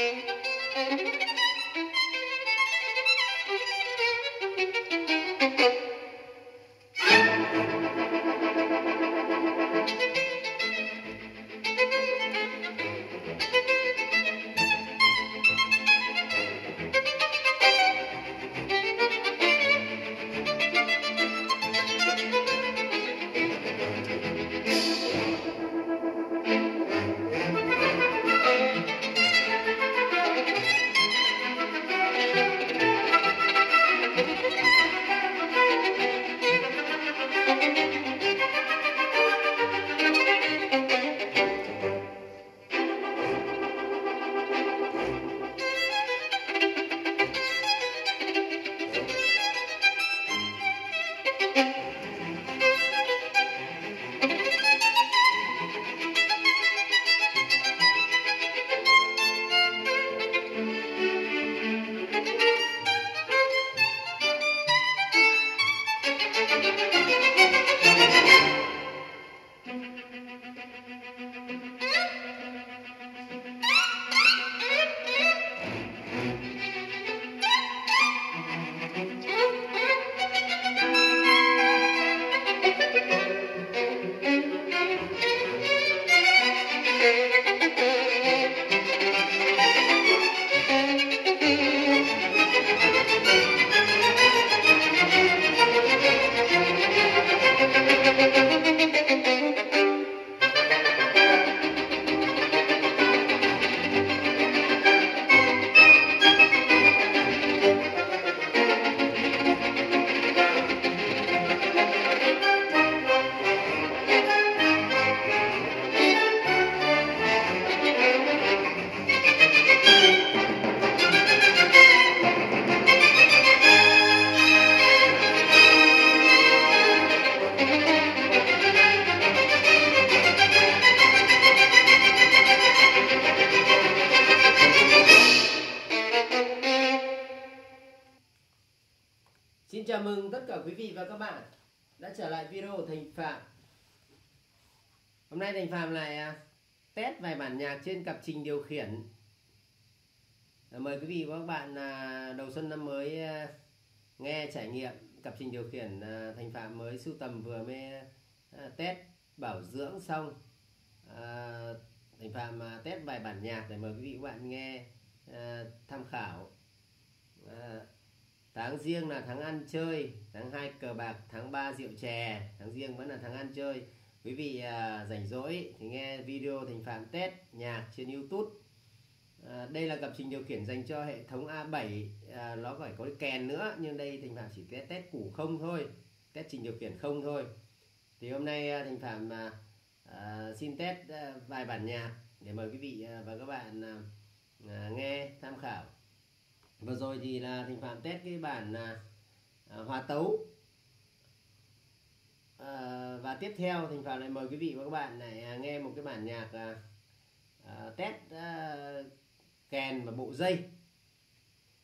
Thank you. Nay Thành Phạm lại à, test vài bản nhạc trên cặp trình điều khiển. À, mời quý vị và các bạn à, đầu xuân năm mới nghe trải nghiệm cặp trình điều khiển Thành Phạm mới sưu tầm vừa mới test bảo dưỡng xong. Thành Phạm test vài bản nhạc để mời quý vị và các bạn nghe tham khảo. Tháng riêng là tháng ăn chơi, tháng 2 cờ bạc, tháng 3 rượu chè, tháng riêng vẫn là tháng ăn chơi quý vị à, rảnh rỗi thì nghe video thành phạm test nhạc trên youtube. À, đây là cặp trình điều khiển dành cho hệ thống A7 à, nó phải có cái kèn nữa nhưng đây thành phạm chỉ test test củ không thôi test trình điều khiển không thôi. Thì hôm nay à, thành phạm à, à, xin test à, vài bản nhạc để mời quý vị à, và các bạn à, à nghe tham khảo. Vừa rồi thì là thành phạm test cái bản à, à hòa tấu à, và tiếp theo thành phạm lại mời quý vị và các bạn này à, nghe một cái bản nhạc à, à, test à, kèn và bộ dây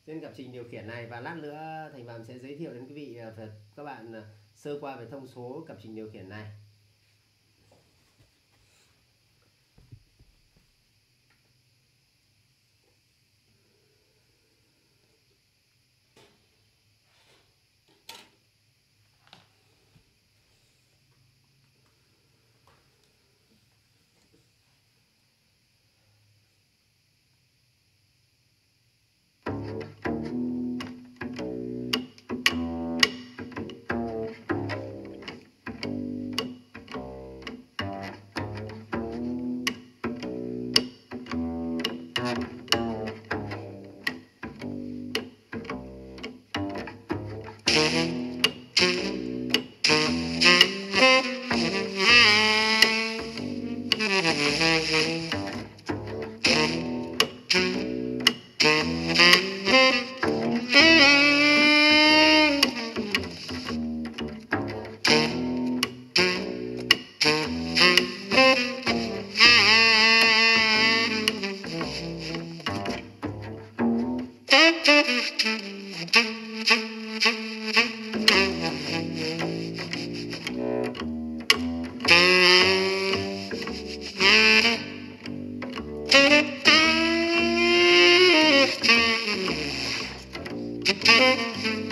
trên cặp trình điều khiển này. Và lát nữa thành phạm sẽ giới thiệu đến quý vị và các bạn à, sơ qua về thông số cặp trình điều khiển này. Thank you.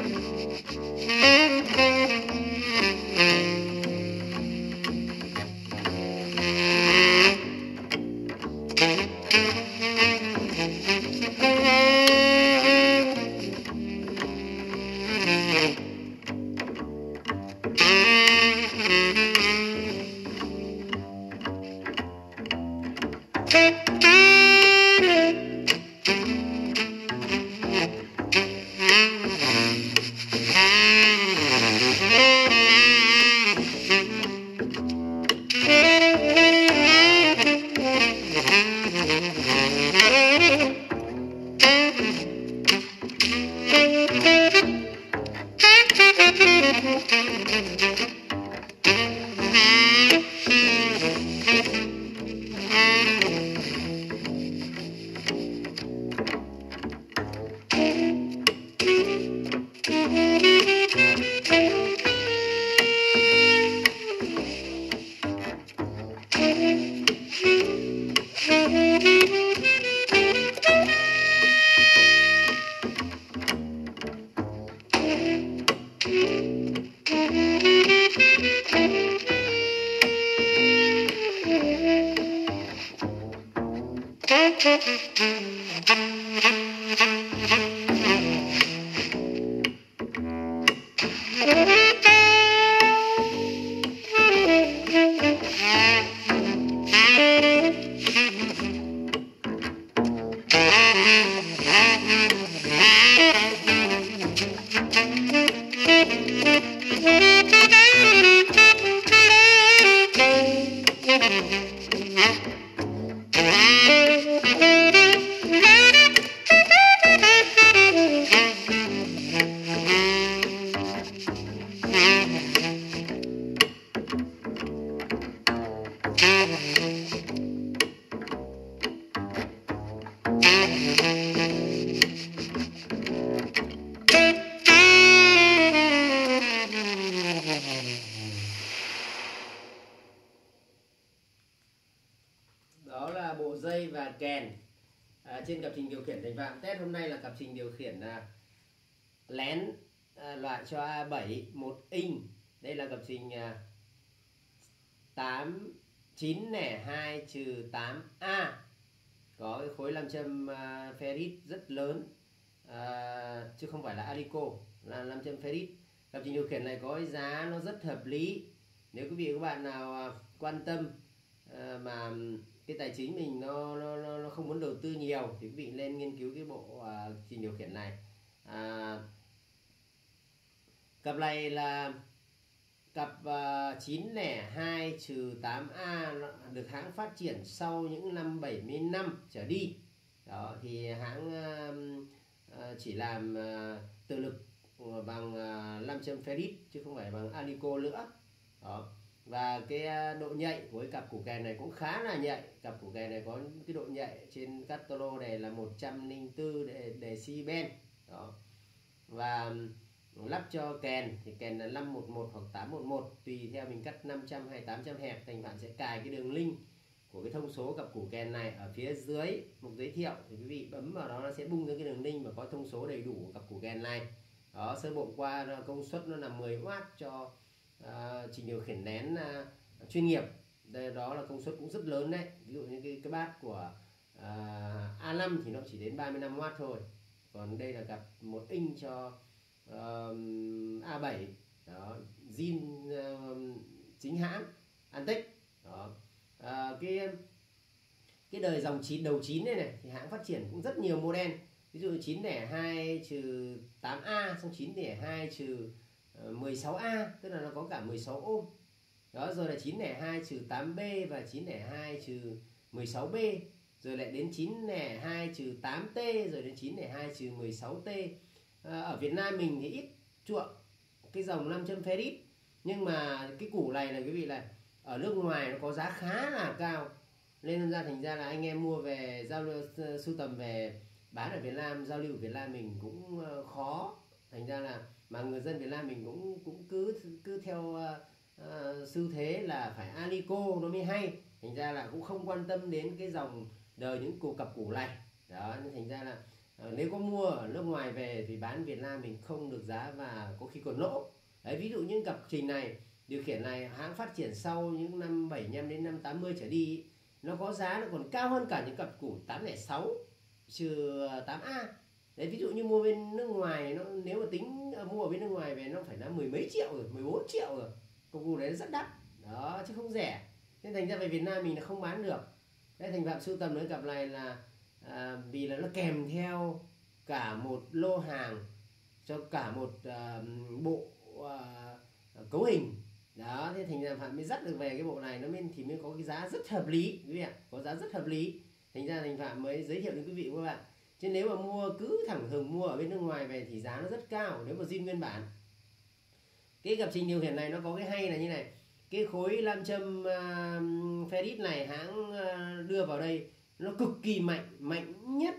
Trừ 8A có cái khối nam châm uh, ferrit rất lớn uh, chứ không phải là Alico là nam châm ferrit. Cặp trình điều khiển này có cái giá nó rất hợp lý. Nếu quý vị các bạn nào uh, quan tâm uh, mà cái tài chính mình nó, nó, nó, nó không muốn đầu tư nhiều thì quý vị lên nghiên cứu cái bộ uh, trình điều khiển này. Uh, cặp này là cặp ờ, uh, 902 trừ 8A được hãng phát triển sau những năm 70 năm trở đi. Đó thì hãng uh, chỉ làm uh, tự lực bằng uh, 5 châm ferrit chứ không phải bằng alico nữa. Đó và cái độ nhạy của cái cặp củ kè này cũng khá là nhạy. Cặp củ kè này có cái độ nhạy trên catalog này là 104 decibel đó và lắp cho kèn thì kèn là 511 hoặc 811 tùy theo mình cắt 500 hay 800 hẹp thành bạn sẽ cài cái đường link của cái thông số cặp củ kèn này ở phía dưới mục giới thiệu. Thì quý vị bấm vào đó nó sẽ bung ra cái đường link mà có thông số đầy đủ của cặp củ kèn này. Đó sơ bộ qua công suất nó là 10W cho uh, trình điều khiển nén uh, chuyên nghiệp. Đây đó là công suất cũng rất lớn đấy. Ví dụ như cái, cái bát của à, uh, A5 thì nó chỉ đến 35W thôi. Còn đây là cặp một inch cho uh, A7 đó zin uh, chính hãng Antec đó. Uh, cái cái đời dòng chín đầu 9 này này thì hãng phát triển cũng rất nhiều model. Ví dụ 902 trừ 8A xong 902 trừ ờ, 16A tức là nó có cả 16 ôm. Đó rồi là 902 trừ 8B và 902 trừ 16B rồi lại đến 902 trừ 8T rồi đến 902 trừ 16T Ờ, ở Việt Nam mình thì ít chuộng cái dòng 5 châm ferrit nhưng mà cái củ này là quý vị là ở nước ngoài nó có giá khá là cao. Nên ra thành ra là anh em mua về giao lưu sưu tầm về bán ở Việt Nam giao lưu ở Việt Nam mình cũng ờ, khó. Thành ra là mà người dân Việt Nam mình cũng cũng cứ cứ theo uh, uh, xu thế là phải alico nó mới hay. Thành ra là cũng không quan tâm đến cái dòng đời những củ cặp củ này đó nên thành ra là Ờ, nếu có mua ở nước ngoài về thì bán Việt Nam mình không được giá và có khi còn lỗ đấy, ví dụ những cặp trình này, điều khiển này, hãng phát triển sau những năm 75 đến năm 80 trở đi, nó có giá nó còn cao hơn cả những cặp củ 806 trừ 8A đấy, ví dụ như mua bên nước ngoài, nó nếu mà tính à, mua ở bên nước ngoài về nó phải là mười mấy triệu rồi 14 triệu rồi. Công cụ đấy rất đắt. Đó, chứ không rẻ. Nên thành ra về Việt Nam mình là không bán được. Đấy, thành phạm sưu tầm nói cặp này là à, vì là nó kèm theo cả một lô hàng cho cả một à, bộ à, cấu hình. Đó thế thành ra phạm mới dắt được về cái bộ này nó mới thì mới có cái giá rất hợp lý quý vị ạ có giá rất hợp lý. Thành ra thành phạm mới giới thiệu đến quý vị các bạn. Chứ nếu mà mua cứ thẳng thường mua ở bên nước ngoài về thì giá nó rất cao nếu mà zin nguyên bản. Cái gặp trình điều khiển này nó có cái hay là như này. Cái khối nam châm uh, Fedit này hãng uh, đưa vào đây nó cực kỳ mạnh mạnh nhất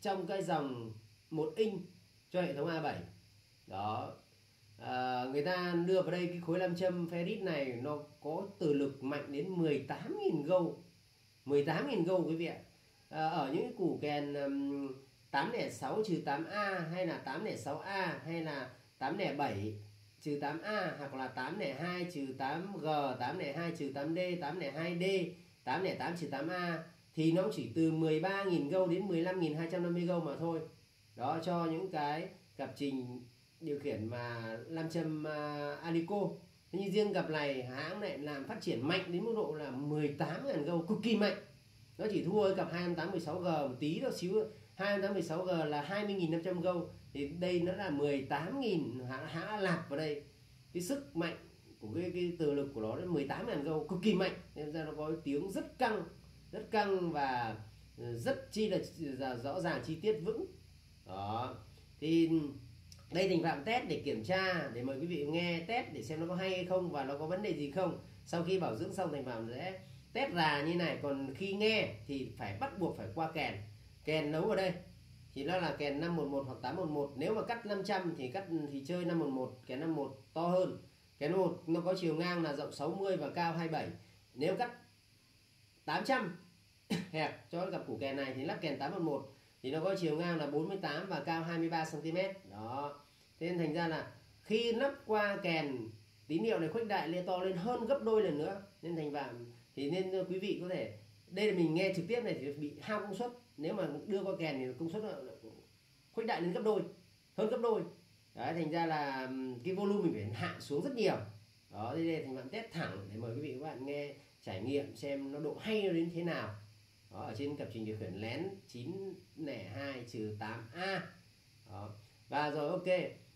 trong cái dòng một inch cho hệ thống A7 đó. À, người ta đưa vào đây cái khối nam châm ferrit này nó có từ lực mạnh đến 18.000 gâu 18.000 gâu quý vị ạ. À, ở những cái củ kèn um, 806 trừ 8A hay là 806A hay là 807 trừ 8A hoặc là 802 trừ 8G 802 trừ 8D 802D 808 trừ 8A thì nó chỉ từ 13.000 gâu đến 15.250 gâu mà thôi. Đó cho những cái cặp trình điều khiển mà nam châm uh, Alico. Thế nhưng riêng cặp này hãng lại làm phát triển mạnh đến mức độ là 18.000 gâu cực kỳ mạnh. Nó chỉ thua cái cặp 286G một tí đó xíu 286G là 20.500 gâu thì đây nó là 18.000 hãng, hãng lạp vào đây. Cái sức mạnh của cái, cái từ lực của nó đến 18 ngàn dâu cực kỳ mạnh. Nên ra nó có tiếng rất căng rất căng và ờ, rất chi là, là rõ ràng chi tiết vững. Đó. Thì đây thành phạm test để kiểm tra để mời quý vị nghe test để xem nó có hay hay không và nó có vấn đề gì không. Sau khi bảo dưỡng xong thành phạm sẽ test là như này. Còn khi nghe thì phải bắt buộc phải qua kèn. Kèn nấu ở đây. Thì nó là kèn 511 hoặc 811 nếu mà cắt 500 thì cắt thì chơi 511 kèn 51 to hơn cái 1 nó có chiều ngang là rộng 60 và cao 27 nếu cắt 800 hẹp cho cặp củ kèn này thì lắp kèn 811 thì nó có chiều ngang là 48 và cao 23 cm đó. Thế nên thành ra là khi lắp qua kèn tín hiệu này khuếch đại lên to lên hơn gấp đôi lần nữa, nên thành vạn thì nên ờ, quý vị có thể, đây là mình nghe trực tiếp này thì bị hao công suất. Nếu mà đưa qua kèn thì công suất khuếch đại lên gấp đôi, hơn gấp đôi đấy thành ra là cái volume mình phải hạ xuống rất nhiều. Đó đây thành bạn test thẳng để mời quý vị các bạn nghe trải nghiệm xem nó độ hay nó đến thế nào. Đó, ở trên cặp trình điều khiển lén 902 trừ 8A đó. và rồi ok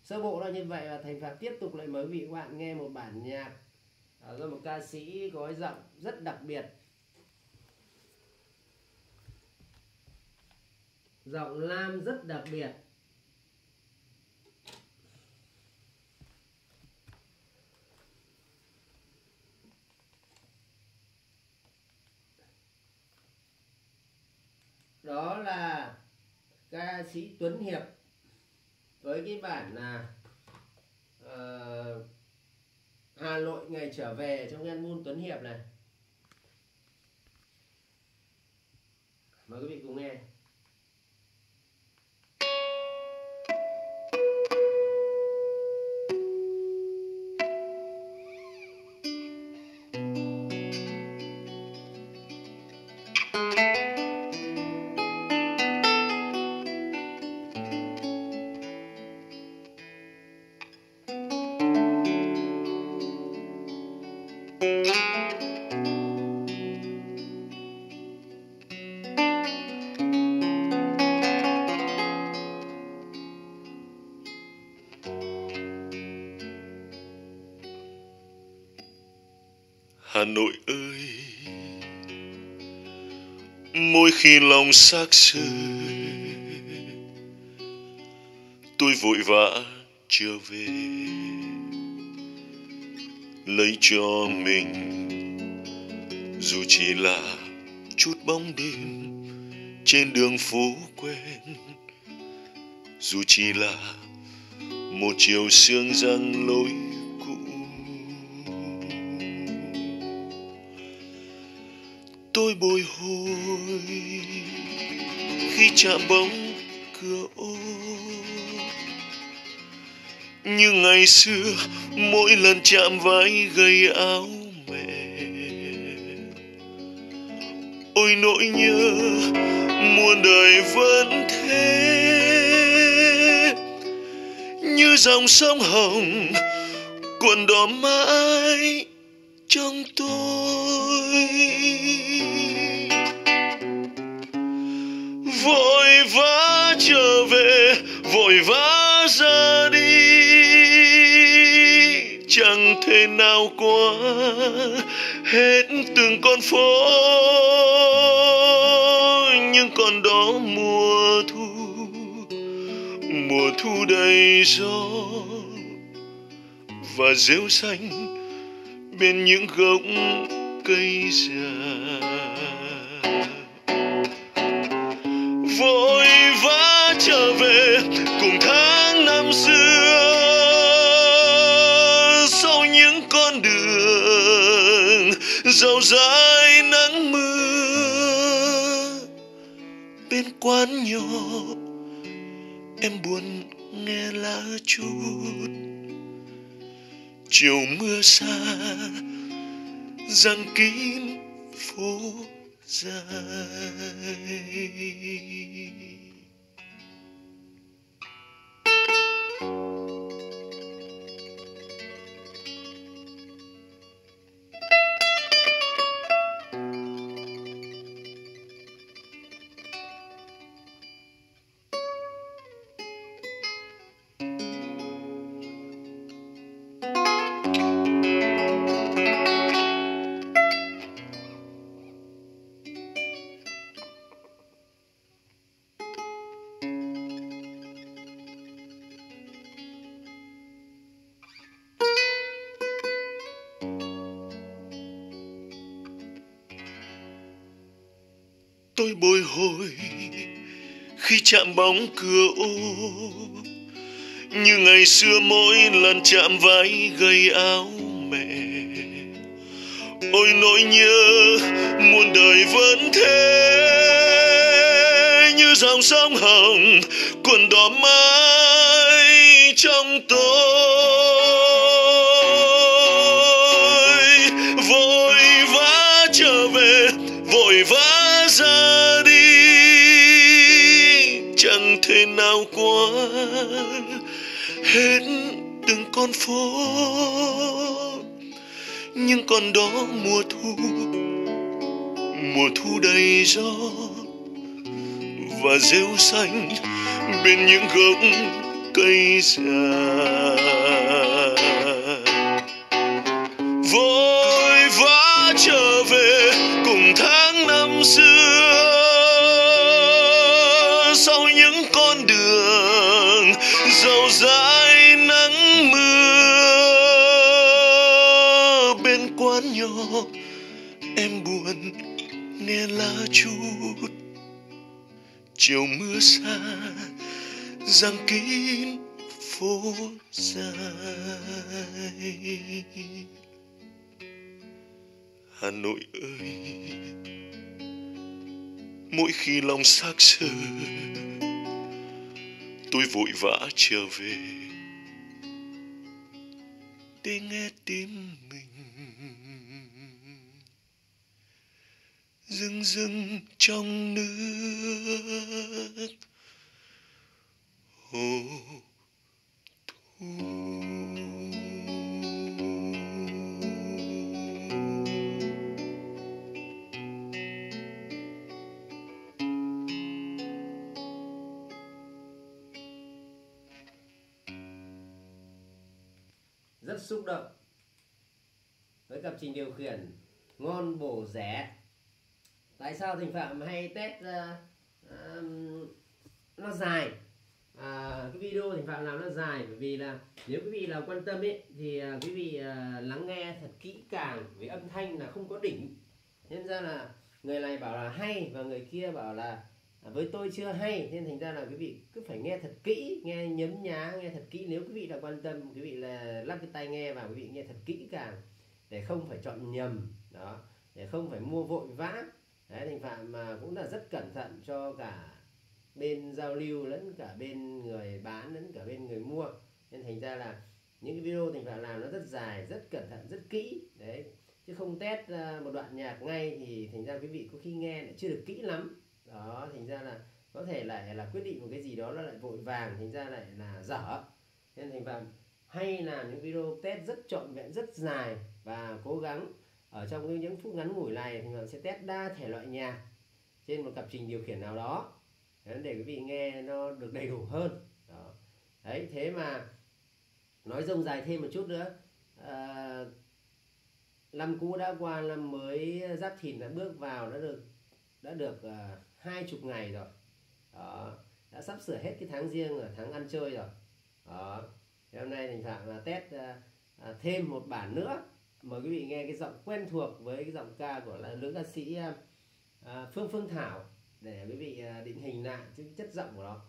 sơ bộ là như vậy và thành phạm tiếp tục lại mời quý vị các bạn nghe một bản nhạc à, do một ca sĩ có giọng rất đặc biệt. Giọng lam rất đặc biệt. Đó là ca sĩ Tuấn Hiệp với cái bản là uh, Hà Nội ngày trở về trong album Tuấn Hiệp này. Mời quý vị cùng nghe. Hà Nội ơi. Mỗi khi lòng xác xơ Tôi vội vã trở về. Lấy cho mình, Dù chỉ là chút bóng đêm Trên đường phố quen, Dù chỉ là một chiều sương răng lối tôi bồi hồi khi chạm bóng cửa ô như ngày xưa, mỗi lần chạm vai gầy áo mẹ. Ôi nỗi nhớ, muôn đời vẫn thế. Như dòng sông hồng, cuộn đỏ mãi trong tôi. Vội vã trở về, vội vã ra đi. Chẳng thể nào qua hết từng con phố nhưng còn đó mùa thu mùa thu đầy gió và rêu xanh bên những gốc cây già vội vã trở về cùng tháng năm xưa. Sau những con đường dầu dài nắng mưa. Bên quán nhỏ em buồn nghe lá chút chiều mưa xa giăng kín phố dài. Tôi bồi hồi khi chạm bóng cửa ô. Như ngày xưa mỗi lần chạm váy gầy áo mẹ. Ôi nỗi nhớ muôn đời vẫn thế. Như dòng sông hồng cuộn đỏ mãi trong tôi. Hết từng con phố. Nhưng còn đó mùa thu mùa thu đầy gió. Và rêu xanh bên những gốc cây già. Chiều mưa xa, giăng kín phố dài. Hà Nội ơi, Mỗi khi lòng xác sơ, Tôi vội vã trở về, Để nghe tim mình Rưng rưng trong nước. Hồ thu rất xúc động với cặp trình điều khiển ngon bổ rẻ tại sao thành phạm hay test uh, um, nó dài? À, cái video thành phạm làm nó dài bởi vì là nếu quý vị nào quan tâm ấy thì uh, quý vị uh, lắng nghe thật kỹ càng với âm thanh là không có đỉnh. Nên ra là người này bảo là hay và người kia bảo là à, với tôi chưa hay. Nên thành ra là quý vị cứ phải nghe thật kỹ nghe nhấn nhá nghe thật kỹ. Nếu quý vị là quan tâm quý vị là lắp cái tai nghe và quý vị nghe thật kỹ càng để không phải chọn nhầm đó để không phải mua vội vã đấy thành phạm mà cũng là rất cẩn thận cho cả bên giao lưu lẫn cả bên người bán lẫn cả bên người mua. Nên thành ra là những cái video thành phạm làm nó rất dài, rất cẩn thận, rất kỹ. Đấy, chứ không test à, một đoạn nhạc ngay thì thành ra quý vị có khi nghe lại chưa được kỹ lắm. Đó, thành ra là có thể lại là quyết định một cái gì đó nó lại vội vàng, thành ra lại là dở. Nên thành phạm hay làm những video test rất trọn vẹn, rất dài và cố gắng ở trong những phút ngắn ngủi này thì ngọn sẽ test đa thể loại nhạc trên một cặp trình điều khiển nào đó. Để quý vị nghe nó được đầy đủ hơn. Đó. đấy thế mà nói rông dài thêm một chút nữa. À, năm cũ đã qua năm mới giáp thìn đã bước vào đã được đã được uh, hai chục ngày rồi. Đó. Đã sắp sửa hết cái tháng riêng ở tháng ăn chơi rồi. Đó. Thế hôm nay mình phạm là test uh, uh, thêm một bản nữa mời quý vị nghe cái giọng quen thuộc với cái giọng ca của là nữ ca sĩ uh, Phương Phương Thảo để quý vị uh, định hình lại cái chất giọng của nó.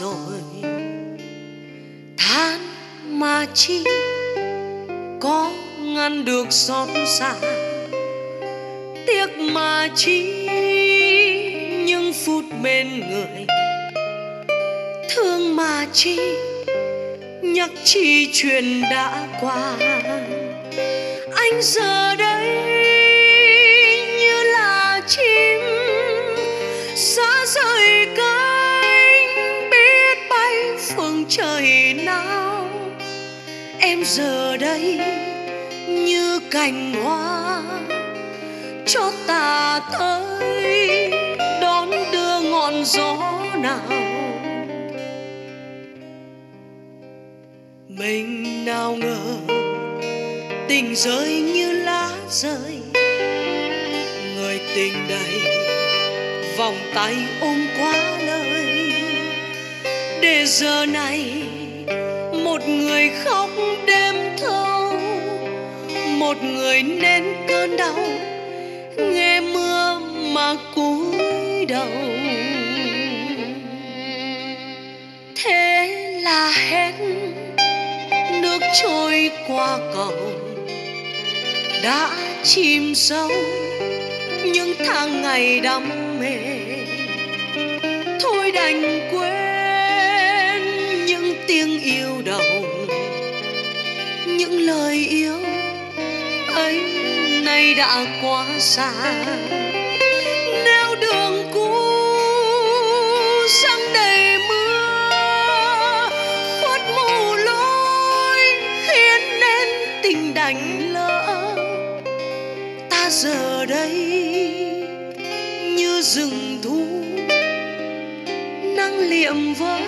Rồi. Than mà chi có ngăn được xót xa. Tiếc mà chi những phút bên người. Thương mà chi nhắc chi chuyện đã qua. Anh giờ đây trời nao em giờ đây như cành hoa, cho ta tới đón đưa ngọn gió nào. Mình nào ngờ tình rơi như lá rơi, người tình đầy vòng tay ôm quá để giờ này, một người khóc đêm thâu, một người nên cơn đau, nghe mưa mà cúi đầu. Thế là hết, nước trôi qua cầu, đã chìm sâu, những tháng ngày đắm mê. Thôi đành quên tiếng yêu đầu. Những lời yêu ấy nay đã quá xa. Nếu đường cũ sang đầy mưa, khuất mù lối, khiến nên tình đành lỡ. Ta giờ đây như rừng thu, nắng liệm với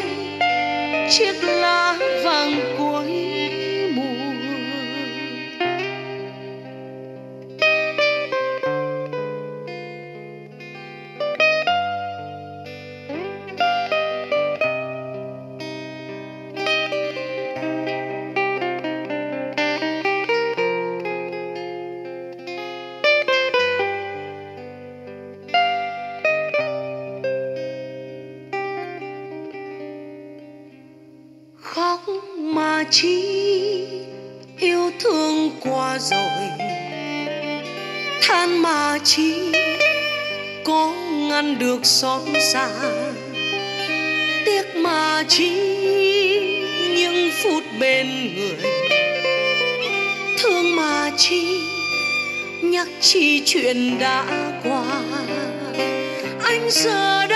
chiếc lá vàng của chi yêu thương qua rồi. Than mà chi có ngăn được xót xa. Tiếc mà chi những phút bên người. Thương mà chi nhắc chi chuyện đã qua. Anh giờ đây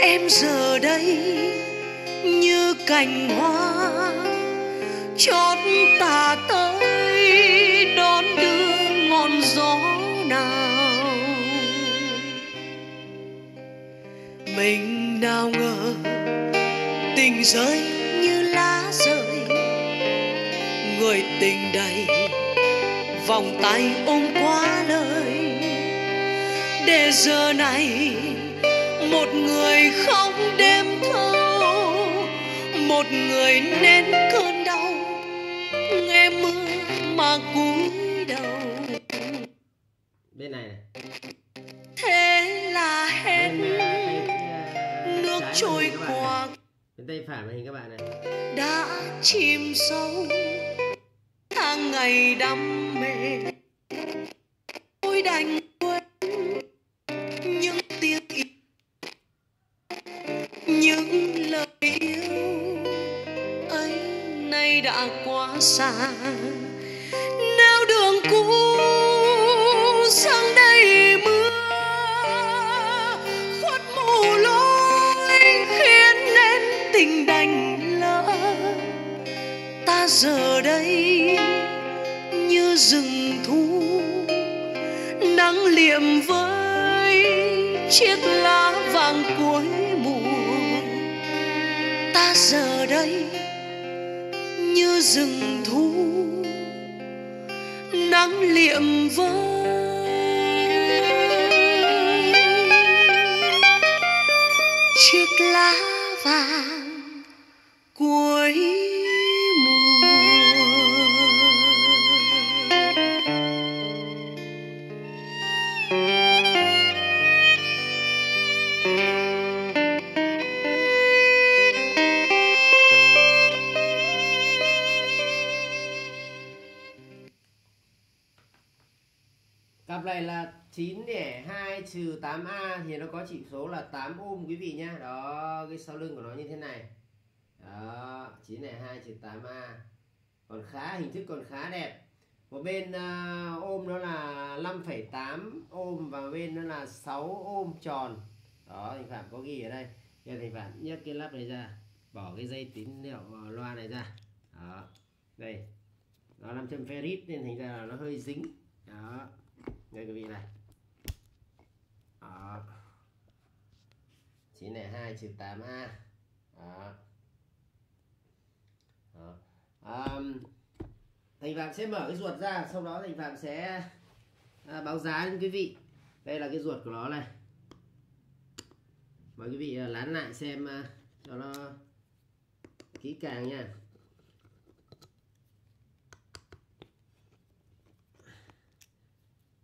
em giờ đây như cành hoa, chót tà tới đón đưa ngọn gió nào. Mình nào ngờ tình rơi như lá rơi, người tình đầy vòng tay ôm quá lời. Để giờ này một người không đêm thâu một người nên cơn đau nghe mưa mà cúi đầu. Bên này thế là hết bên à, à, nước trái trôi qua. bên tay phải màn hình các bạn này. Đã chìm sâu tháng ngày đam mê. Tôi đành những lời yêu ấy nay đã quá xa. Nếu đường cũ sang đây mưa, khuất mù lối khiến nên tình đành lỡ. Ta giờ đây như rừng thu nắng liệm với chiếc lá vàng cuối giờ đây như rừng thu nắng liệm vơi. Chiếc lá vàng 9 để 2 trừ 8A thì nó có chỉ số là 8 ohm quý vị nhá. Đó, cái sau lưng của nó như thế này. Đó, 9 để 2 trừ 8A. Còn khá hình thức còn khá đẹp. Một bên ờ, uh, ôm nó là 5,8 ohm và bên nó là 6 ohm tròn. Đó, thành Phạm có ghi ở đây. Giờ thành Phạm nhấc cái lắp này ra, bỏ cái dây tín hiệu ờ, loa này ra. Đó. Đây. Nó làm châm ferrit nên thành ra là nó hơi dính. Đó đây quý vị này đó. 9 này 2 trừ 8 a. Đó. Đó. Um, thành phạm sẽ mở cái ruột ra sau đó thành phạm sẽ à, báo giá đến quý vị. Đây là cái ruột của nó này. Mời quý vị à, lán lại xem à, cho nó kỹ càng nha.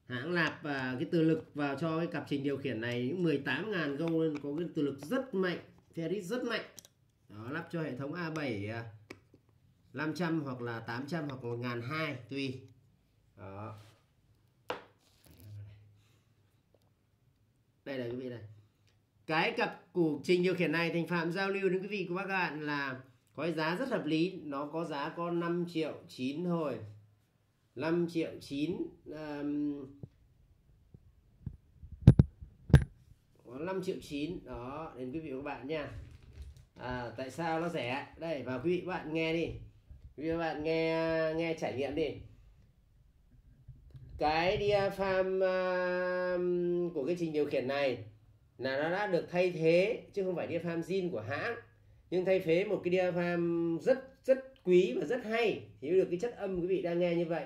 Hãng nạp à, cái từ lực vào cho cái cặp trình điều khiển này 18.000 gâu lên có cái từ lực rất mạnh Ferris rất mạnh. Đó lắp cho hệ thống A7 à, 500 hoặc là 800 hoặc 1002 tùy. Đó. Đây là quý vị này. Cái cặp củ trình điều khiển này thành phạm giao lưu đến quý vị của các bạn là có giá rất hợp lý. Nó có giá có 5 triệu 9 thôi. 5 triệu 9 um, có 5 triệu 9 đó đến quý vị và các bạn nha. À, tại sao nó rẻ? Đây và quý vị và bạn nghe đi. Quý vị và bạn nghe nghe trải nghiệm đi. Cái diaphragm uh, của cái trình điều khiển này là nó đã được thay thế chứ không phải diaphragm zin của hãng. Nhưng thay thế một cái diaphragm rất rất quý và rất hay. Thì được cái chất âm quý vị đang nghe như vậy.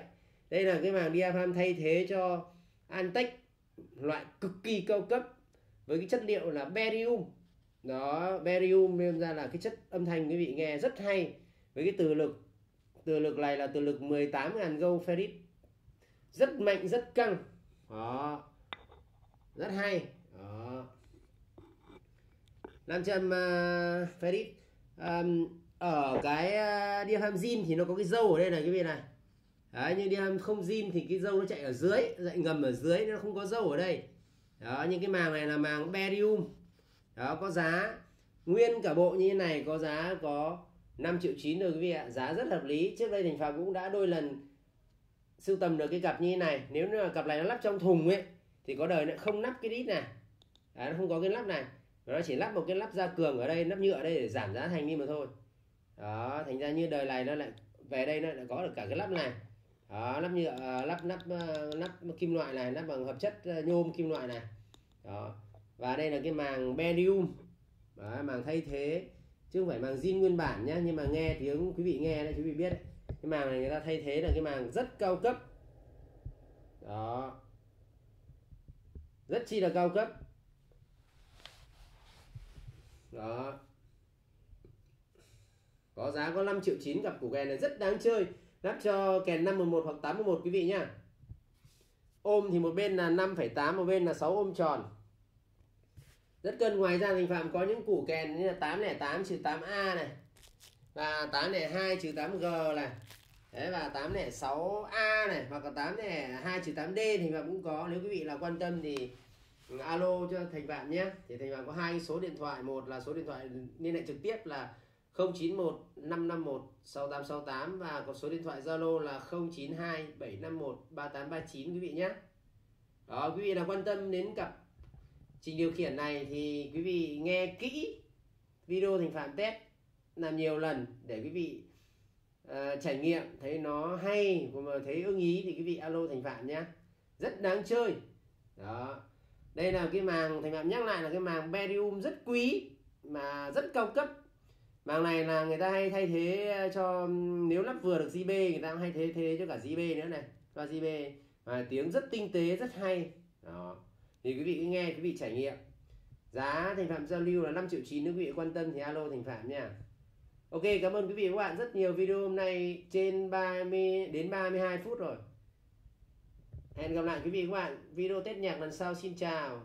Đây là cái màng diaphragm thay thế cho Antech loại cực kỳ cao cấp với cái chất liệu là barium đó barium nên ra là cái chất âm thanh quý vị nghe rất hay. Với cái từ lực từ lực này là từ lực 18.000 gâu ferrit. Rất mạnh rất căng. Đó rất hay. Đó. 500 uh, à, ferrit um, ở cái uh, diaphragm zin thì nó có cái dâu ở đây này quý vị này. Đấy, nhưng diaphragm không zin thì cái dâu nó chạy ở dưới dạy ngầm ở dưới nó không có dâu ở đây đó những cái màng này là màng berium. Đó có giá nguyên cả bộ như thế này có giá có 5 triệu 9 rồi quý vị ạ. Giá rất hợp lý. Trước đây thành phạm cũng đã đôi lần sưu tầm được cái cặp như thế này. Nếu như là cặp này nó lắp trong thùng ấy thì có đời nó không lắp cái đít này. Đó, nó không có cái lắp này. Nó chỉ lắp một cái lắp da cường ở đây lắp nhựa ở đây để giảm giá thành đi mà thôi. Đó thành ra như đời này nó lại về đây nó đã có được cả cái lắp này đó lắp nhựa à, lắp nắp nắp ờ, kim loại này nắp bằng hợp chất ờ, nhôm kim loại này. Đó và đây là cái màng berium đó, màng thay thế chứ không phải màng zin nguyên bản nhá nhưng mà nghe tiếng quý vị nghe đấy quý vị biết đấy. cái màng này người ta thay thế là cái màng rất cao cấp. Đó. Rất chi là cao cấp. Đó. Có giá có 5 triệu 9 cặp củ ghe này rất đáng chơi lắp cho kèn 511 hoặc 811 quý vị nhá. Ôm thì một bên là 5,8 một bên là 6 ôm tròn. Rất cân ngoài ra thành phạm có những củ kèn như là 808 trừ 8A này và 802 trừ 8G này. Đấy và 806A này hoặc là 802 trừ 8D thì phạm cũng có. Nếu quý vị là quan tâm thì ừ, alo cho thành bạn nhé. Thì thành bạn có hai số điện thoại một là số điện thoại liên hệ trực tiếp là 091 551 6868 và có số điện thoại Zalo là 092 751 3839 quý vị nhé. Đó, quý vị nào quan tâm đến cặp trình điều khiển này thì quý vị nghe kỹ video thành phạm test làm nhiều lần để quý vị uh, trải nghiệm thấy nó hay mà thấy ưng ý thì quý vị alo thành phạm nhé. Rất đáng chơi. Đó. Đây là cái màng thành phạm nhắc lại là cái màng berium rất quý mà rất cao cấp màng này là người ta hay thay thế ờ, cho nếu lắp vừa được JB người ta hay thế thế cho cả JB nữa này. Loa JB và tiếng rất tinh tế, rất hay. Đó. Thì quý vị cứ nghe, quý vị trải nghiệm. Giá thành phạm giao lưu là 5 triệu chín, nếu quý vị quan tâm thì alo thành phạm nha. Ok, cảm ơn quý vị và các bạn rất nhiều. Video hôm nay trên 30 đến 32 phút rồi. Hẹn gặp lại quý vị và các bạn. Video tết nhạc lần sau. Xin chào.